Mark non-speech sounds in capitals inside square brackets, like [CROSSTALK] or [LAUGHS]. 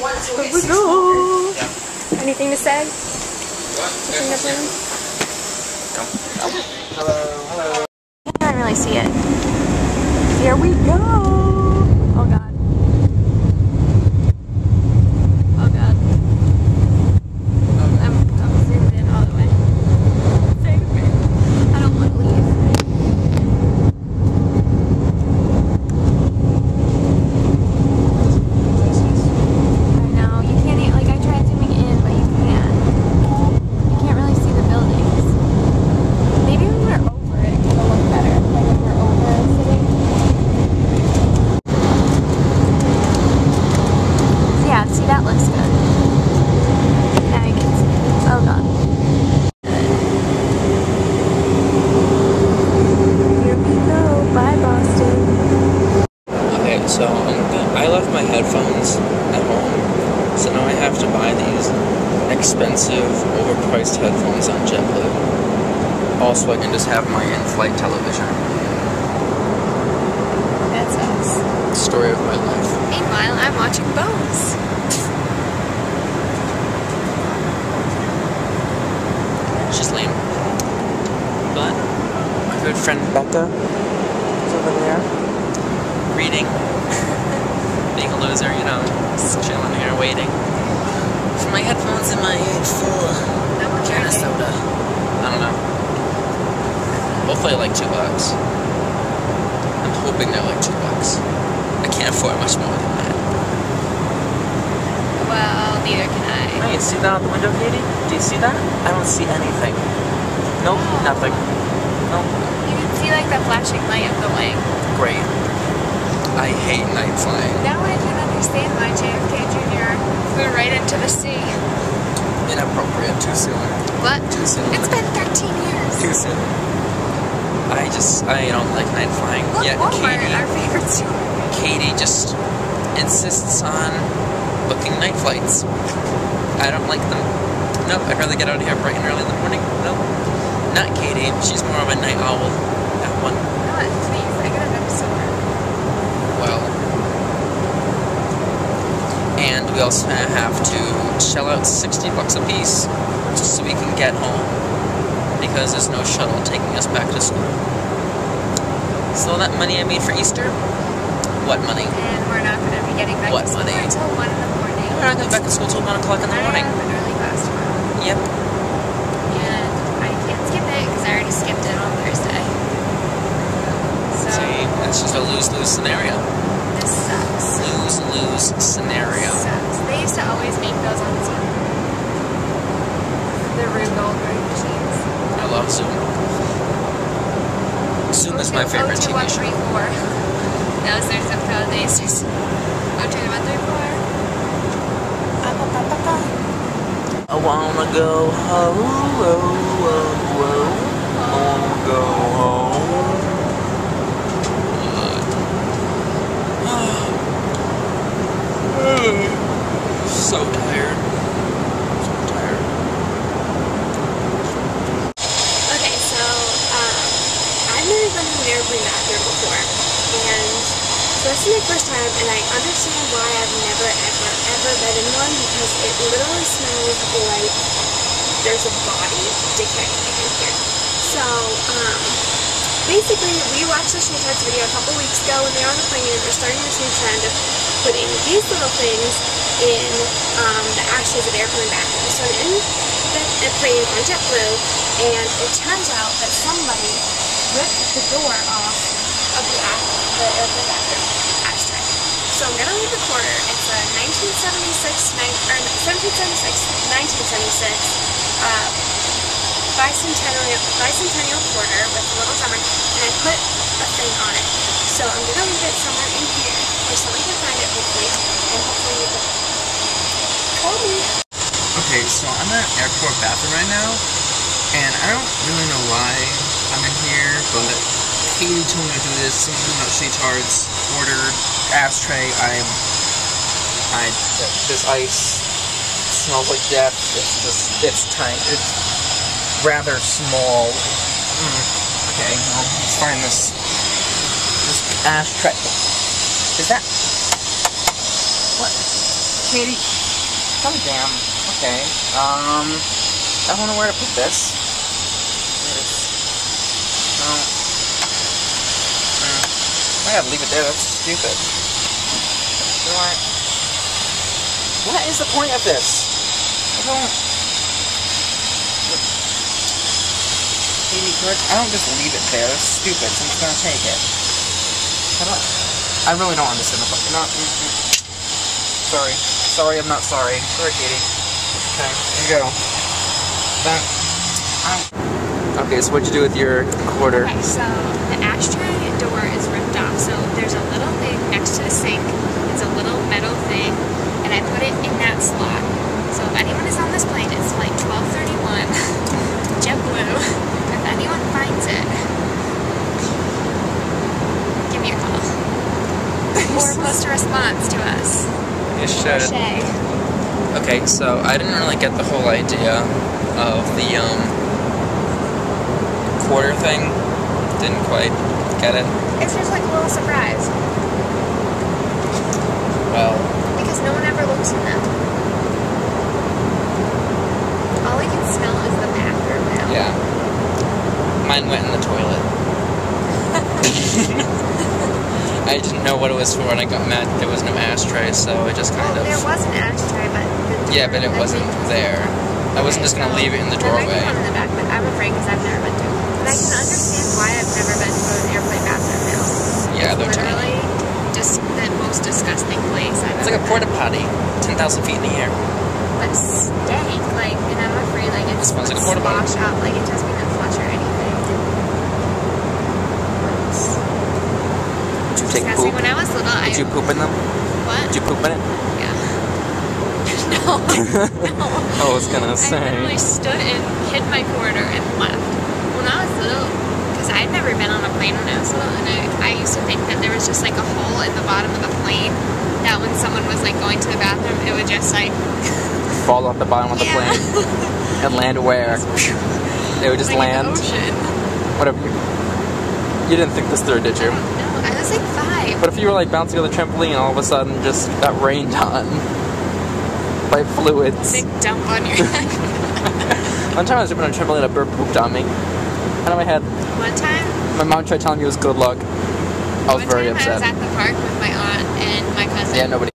Here we go. Anything to say? Anything to plan? Hello, hello. I can't really see it. Here we go. Oh god. Oh god. I'm, I'm zoomed in all the way. Save me. I don't want to leave. I know. You can't e- like I tried zooming in, but you can't. You can't really see the buildings. Maybe when we're over it, it'll look better. Like when we're over sitting. Yeah, see that looks good. Now you can see it. Oh god. Here we go. Bye Boston. Okay, so I'm go- I left my headphones at home, so now I have to buy these expensive, overpriced headphones on JetBlue. Also, I can just have my in-flight television. That sucks. Story of my life. Meanwhile, I'm watching Bones. She's lame. But my good friend Becca is over there reading. Being a loser, you know, just chilling here waiting for my headphones and my full How much can are of they? soda. I don't know. Hopefully like two bucks. I'm hoping they're like two bucks. I can't afford much more than that. Well, neither can I. Hey, see that out the window, Katie? Do you see that? I don't see anything. Nope, nothing. Nope. You can see like the flashing light of the wing. Great. I hate night flying. Now I can understand why JFK Jr. flew right into the sea. Inappropriate. Too soon. What? Too soon. It's been 13 years. Too soon. I just, I don't like night flying. Look, Yet Walmart, Katie, our favorite store. Katie just insists on booking night flights. I don't like them. Nope, I'd rather get out of here bright and early in the morning. Nope. Not Katie. She's more of a night owl. That one. Not please. I got a bit sore. Well. And we also have to shell out 60 bucks a piece just so we can get home because there's no shuttle taking us back to school. So that money I made for Easter? What money? And we're not going to be getting back What to school money? until 1 in the morning. We're not going back to school till 1 o'clock in the I morning. have an early class tomorrow. Yep. And I can't skip it because I already skipped it on Thursday. So, See, it's just a lose-lose scenario. this sucks. Lose-lose scenario. Sucks. They used to always make those on Zoom. The Rube Goldberg machines. I love Zoom. Zoom is my favorite TV show. 02134. [LAUGHS] That was their zip code. They used to s- 02134. I wanna go home. Oh, oh, oh. I wanna go home. so tired. So tired. Okay, so um, I've never been airplane bathroom before, and so this is my first time, and I understand why I've never ever ever been in one because it literally smells like there's a body decaying in here. So um, basically, we watched the Shaytards video a couple weeks ago when they were on the plane, and they're starting this new trend of putting these little things in um, the ashes of airplane bathrooms. So in the airplane on JetBlue, and it turns out that somebody ripped the door off of the, the airplane bathroom ashtray. So I'm gonna leave the quarter. It's a 1976, nine- or 1776, 1976 uh, bicentennial, bicentennial quarter with a little drummer, and I put a thing on it. So I'm gonna leave it somewhere in here where someone can find it hopefully, and hopefully you can call me. Okay, so I'm at airport bathroom right now, and I don't really know why I'm in here, but Katie told me to do this. Something about Shaytards ordered ashtray. I'm, I this ice smells like death. It's just it's tiny. It's rather small. Mm, okay, well, let's find this this ashtray. Is that what? Katie. God damn. Okay. Um, I don't know where to put. This. I gotta leave it there. That's stupid. I? What is the point of this? I don't. Katie, I don't just leave it there. That's stupid. Someone's gonna take it. I don't. I really don't understand the fucking. Not. Mm, mm. Sorry. Sorry, I'm not sorry. Sorry, Katie. Okay, here you go. That. Ow. Okay, so what'd you do with your quarter? Okay, so the ashtray door is ripped off. So there's a little thing next to the sink. It's a little metal thing, and I put it in that slot. So if anyone is on this plane, it's flight 1231, [LAUGHS] JetBlue. If anyone finds it, give me a call. [LAUGHS] or post a response to us. You should. Okay, so I didn't really get the whole idea of the um quarter thing. Didn't quite get it. It's just like a little surprise Well, because no one ever looks in them. All I can smell is the bathroom now. yeah. Mine went in the toilet. [LAUGHS] I didn't know what it was for when I got mad. There was no ashtray, so I just kind Well, of. there was an ashtray, but Yeah, but it wasn't there. I wasn't just gonna leave it in the there might be doorway. the back, but I'm afraid because I've never been to. But I can understand why I've never been to an airplane bathroom now. Yeah, they're tiny. Literally, just the most disgusting place I've It's like a porta potty, ten thousand feet in the air. But stank, like, and I'm afraid like it's Smells like a porta potty. out, like it doesn't even flush or anything. Did you take Disgusting. poop? When I was little, I Did you poop in them? what? Did you poop in it? Yeah. [LAUGHS] no, [LAUGHS] no. I was gonna say. I literally stood and hid my quarter and left. When I was little, because I had never been on a plane when I was little, and I, I used to think that there was just like a hole in the bottom of the plane that when someone was like going to the bathroom, it would just like [LAUGHS] fall off the bottom of the Yeah. plane and land where? [LAUGHS] They would just like land. Whatever. You, didn't think this through, did you? don't. I was like five. What if you were like bouncing on the trampoline and all of a sudden just got rained on by fluids? Big dump on your [LAUGHS] head. One time I was jumping on a trampoline, and a bird pooped on me. And in my head, One time, my mom tried telling me it was good luck. I was very time I was upset. at the park with my aunt and my cousin. Yeah, nobody.